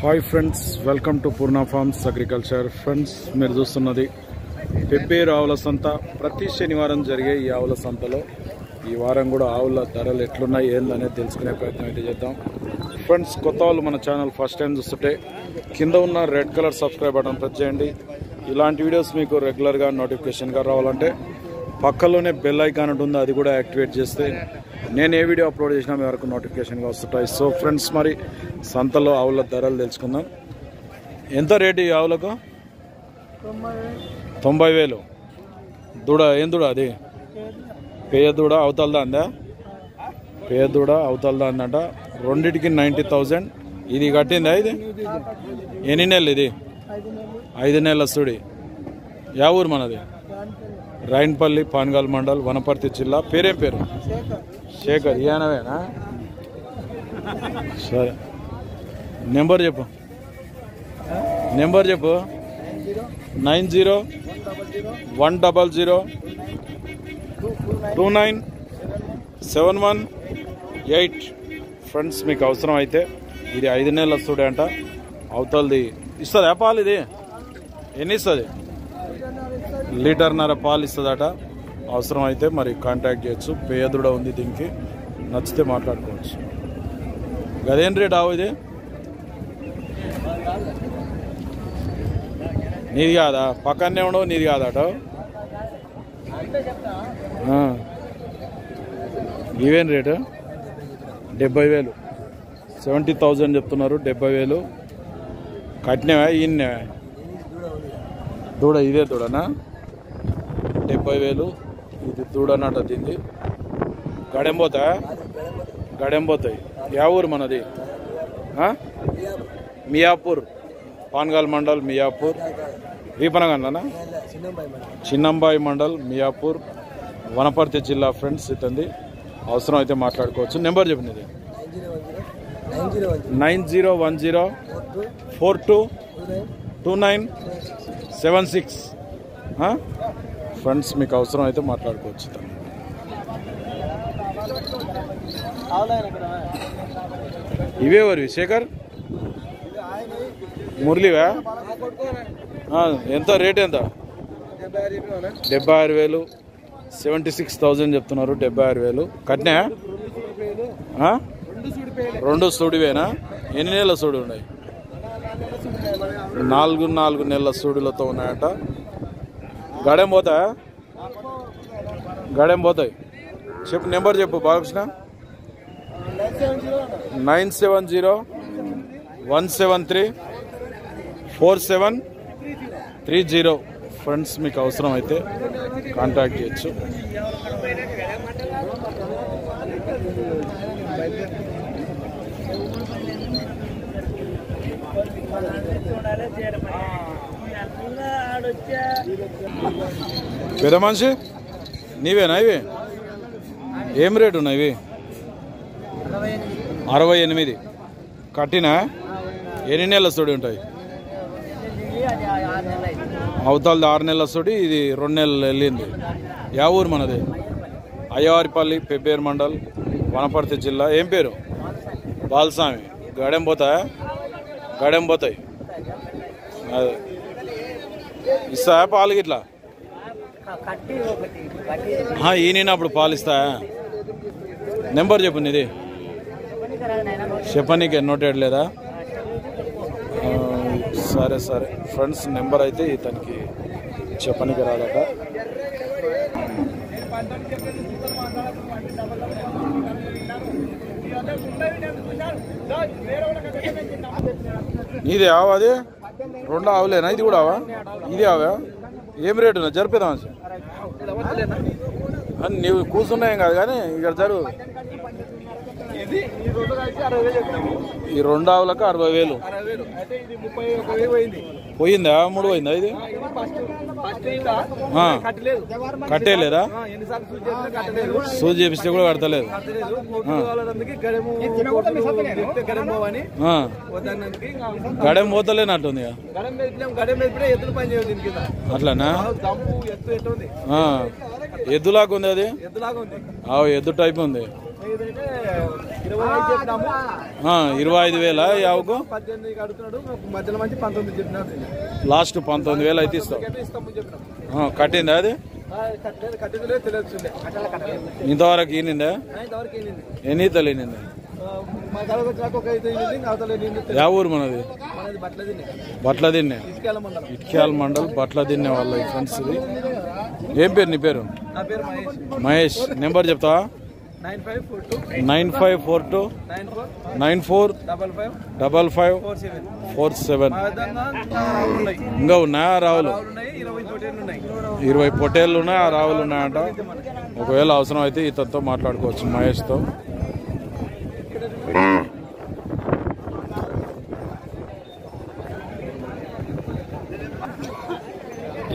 Hi friends welcome to Purna farms agriculture. Friends మీరు చూస్తున్నది పెబ్బేరు ఆవుల సంత. ప్రతి శనివారం జరిగే ఈ ఆవుల సంతలో ఈ వారం కూడా ఆవుల ధరలు ఎట్లున్నాయి ఏందనేది తెలుసుకునే ప్రయత్నం అయితే చేద్దాం. ఫ్రెండ్స్ కొత్త వాళ్ళు మన ఛానల్ ఫస్ట్ టైం చూస్తుంటే కింద ఉన్న red colour subscribe button press చేయండి. ఇలాంటి వీడియోస్ మీకు రెగ్యులర్గా నోటిఫికేషన్గా రావాలంటే పక్కలోనే బెల్ ఐకాన్ ఉంటుంది అది కూడా యాక్టివేట్ చేస్తే నేను ఏ వీడియో అప్లోడ్ చేసినా మీ వరకు నోటిఫికేషన్గా వస్తుంటాయి. సో ఫ్రెండ్స్ మరి సంతలో ఆవుల ధరలు తెలుసుకుందాం. ఎంత రేటు ఈ ఆవులకు? తొంభై వేలు. దూడ ఏం దూడ అది? పేయ దూడ అవతలదా అందా పేయ దూడ అవతలదా అందంట రెండింటికి నైంటీ థౌజండ్. ఇది కట్టిందా ఇది? ఎన్ని నెలలు ఇది? ఐదు నెలల సుడి. యా ఊరు మనది? రాయన్పల్లి పాన్గాల్ మండల్ వనపర్తి జిల్లా. పేరేం పేరు? శేఖర్. ఈయనవేనా సరే. నెంబర్ చెప్పు. నెంబర్ చెప్పు. Nine zero one double zero two nine seven one eight. Friends మీకు అవసరం అయితే ఇది ఐదు నెలల వస్తుడే అంట అవతలది ఇస్తుందా పాలు ఇది? ఎన్ని ఇస్తుంది? లీటర్న్నర పాలు ఇస్తుందట. అవసరం అయితే మరి కాంటాక్ట్ చేయొచ్చు. పేదుడ ఉంది దీనికి. నచ్చితే మాట్లాడుకోవచ్చు. గదేం రేట్ ఆవు ఇది? నీది కాదా? పక్కనే ఉండవు నీది కాదట. ఇవేం రేటు? డెబ్బై వేలు. సెవెంటీ థౌజండ్ చెప్తున్నారు డెబ్బై వేలు. కట్టినవా? ఈయన్నేవా దూడ ఇదే దూడనా? డెబ్బై వేలు ఇది దూడనాట దీన్ని. గడెంబోతా? గడెంబోతాయి. యా ఊరు మనది? మియాపూర్. పాన్గాల్ మండల్ మియాపూర్. వీపనగండ్లనా చిన్నంబాయి మండల్ మియాపూర్. వనపర్తి జిల్లా ఫ్రెండ్స్ ఇతంది. అవసరం అయితే మాట్లాడుకోవచ్చు. నెంబర్ చెప్పినది nine zero one zero four two two nine seven six. Friends మీకు అవసరం అయితే మాట్లాడుకోవచ్చు. ఇవే వారి శేఖర్? మురళివా? ఎంత? రేట్ ఎంత? డెబ్బై ఆరు వేలు. సెవెంటీ సిక్స్ థౌజండ్ చెప్తున్నారు డెబ్బై ఆరు వేలు. కట్నా రెండు సూడివేనా? ఎన్ని నెలల సూడి ఉన్నాయి? నాలుగు నాలుగు నెలల సూడులతో ఉన్నాయట. గడేం పోతాయా గడేం పోతాయి. చెప్పు నెంబర్ చెప్పు Balakrishna. Nine seven zero one seven three four seven three zero. Friends మీకు అవసరం అయితే కాంటాక్ట్ చేయొచ్చు. పెద్ద మనిషి నీవేనా ఇవి? ఏం రేటు ఉన్నాయి ఇవి? అరవై ఎనిమిది. కట్టినా? ఎన్ని నెలల సోడి ఉంటాయి? అవతలది ఆరు నెలల సోడి ఇది రెండు నెలలు వెళ్ళింది. యా ఊరు మనది? అయ్యవారిపల్లి పెబ్బేరు మండల్ వనపర్తి జిల్లా. ఏం పేరు? బాలస్వామి. గడెం పోతాయా గడెం పోతాయి అదే ఇస్తాయా పాలు గిట్లా? ఆ, అప్పుడు పాలు ఇస్తాయా నెంబర్ చెప్పు నీది. చెప్పనీకే నోటెడ్ లేదా? సరే సరే. ఫ్రెండ్స్ నెంబర్ అయితే ఇతనికి చెప్పనీకి రాదట నీదే ఆవు అది? రెండు ఆవులేనా? ఇది కూడా ఆవా? ఇది ఆవా? ఏం రేటు జరిపేదా అని నీవు కూర్చున్నాయేం కాదు కానీ ఇక్కడ జరుగు. ఈ రెండు ఆవులకు అరవై వేలు. పోయిందా? మూడు పోయిందా ఇది? ఆ. కట్టేలేదా సూది చేపిస్తే కూడా కడతలేదు. గడెం పోతలేనట్టుంది అట్లానా? ఎద్దులాగా ఉంది అది? ఎద్దులాగా ఆ ఎద్దు టైప్ ఉంది. ఇరవై ఐదు వేల యావకు పద్దెనిమిది అడుగుతున్నాడు మధ్యలో మంచి పంతొమ్మిది చెప్తున్నాడు లాస్ట్ పంతొమ్మిది వేలు అయితే ఆ, కట్టిందా అది? ఇంతవరకు ఈనిందా? ఎన్ని ఈతలు ఈనింది? యా ఊరు మనది? బట్ల దిన్నే. ఇట్క్యాల్ మండల్ బట్ల దిన్నే వాళ్ళ ఫ్రెండ్స్ ఇది ఏం పేరు నీ పేరు? మహేష్. నెంబర్ చెప్తావా? Nine five four two. Nine four double five four seven. ఇంకా ఉన్నాయా రావులు? ఇరవై తోటేళ్ళు ఉన్నాయి ఆ రావులు ఉన్నాయంట ఒకవేళ అవసరం అయితే ఇతనితో మాట్లాడుకోవచ్చు మహేష్తో.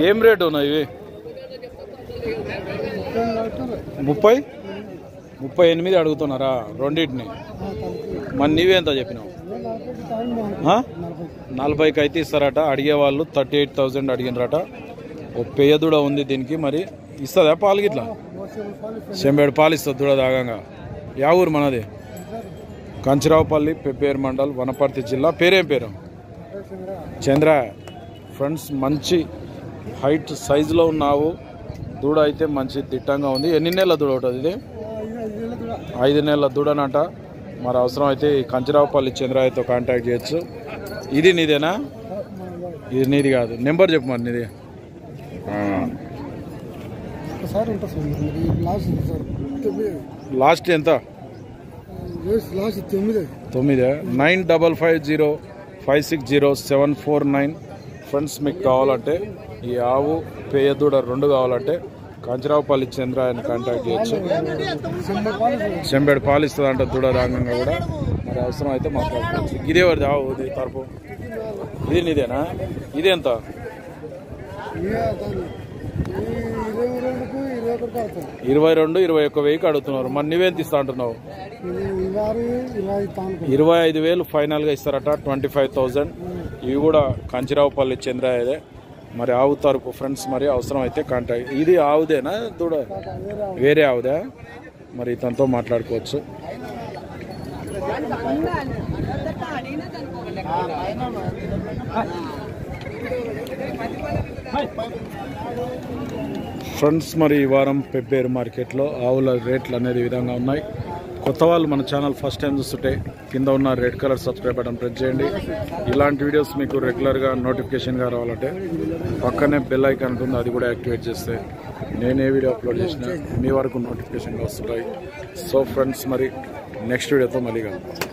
ఏం రేటు ఉన్నాయి ఇవి? ముప్పై? ముప్పై ఎనిమిది అడుగుతున్నారా? రెండింటిని. మరి నీవేంత చెప్పినావు? నలభైకి అయితే ఇస్తారట. అడిగే వాళ్ళు థర్టీ ఎయిట్ థౌజండ్ అడిగినరట. ఒక పెయ్య దూడ ఉంది దీనికి మరి. ఇస్తుందా పాలు గిట్లా? చెంబేడు పాలు ఇస్తుంది దూడ దాగంగా. యా ఊరు మనది? కంచరావుపల్లి పెప్పేరు మండల్ వనపర్తి జిల్లా. పేరేం పేరు? చంద్ర. ఫ్రెండ్స్ మంచి హైట్ సైజులో ఉన్నావు. దూడ అయితే మంచి దిట్టంగా ఉంది. ఎన్ని నెలల దూడ ఉంటుంది ఇది? ఐదు నెలల దూడనంట. మరి అవసరం అయితే ఈ కంచరావుపల్లి చంద్రాయతో కాంటాక్ట్ చేయొచ్చు. ఇది నీదేనా? ఇది నీది కాదు. నెంబర్ చెప్పు మరి నీది. లాస్ట్ ఎంత? తొమ్మిది. తొమ్మిది? Nine double five zero five six zero seven four nine. Friends మీకు కావాలంటే ఈ ఆవు పేయదూడ రెండు కావాలంటే కంచరావుపల్లి చంద్ర ఆయన కాంటాక్ట్ చేయొచ్చు. చెంబేడు పాలు ఇస్తుంది అంట దూడ రాగంగా కూడా. మరి అవసరం అయితే మాట్లాడుకోవచ్చు. ఇదే వరది ఆవు ఇది తరపు. ఇది నీదేనా? ఇది ఎంత? ఇక దాన్ని ఈ ఇరవై రెండు ఇరవై ఒక్క వెయ్యికి అడుగుతున్నారు. మరి నువ్వేం తీస్తా అంటున్నావు? ఇరవై ఐదు వేలు ఫైనల్గా ఇస్తారట ట్వంటీ ఫైవ్ థౌజండ్. ఇవి కూడా కంచిరావుపల్లి చంద్రాయదే మరి ఆవు తరపు ఫ్రెండ్స్ మరి అవసరం అయితే కాంటాక్ట్ ఇది ఆవుదేనా? దూడ. వేరే ఆవుదా? మరి ఇతనితో మాట్లాడుకోవచ్చు. ఫ్రెండ్స్ మరి ఈ వారం పెబ్బేరు మార్కెట్లో ఆవుల రేట్లు అనేది విధంగా ఉన్నాయి. కొత్త వాళ్ళు మన ఛానల్ ఫస్ట్ టైం చూస్తుంటే కింద ఉన్న red colour subscribe button press చేయండి. ఇలాంటి వీడియోస్ మీకు రెగ్యులర్గా నోటిఫికేషన్గా రావాలంటే పక్కనే బెల్ ఐకాన్ ఉంటుంది అది కూడా యాక్టివేట్ చేస్తే నేను ఏ వీడియో అప్లోడ్ చేసినా మీ వరకు నోటిఫికేషన్గా వస్తుంటాయి. సో ఫ్రెండ్స్ మరి నెక్స్ట్ వీడియోతో మళ్ళీ కలుగుతాం